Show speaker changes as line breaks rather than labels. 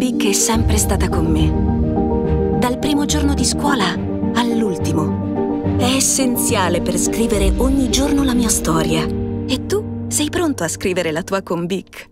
Bic è sempre stata con me. Dal primo giorno di scuola all'ultimo. È essenziale per scrivere ogni giorno la mia storia. E tu sei pronto a scrivere la tua con Bic?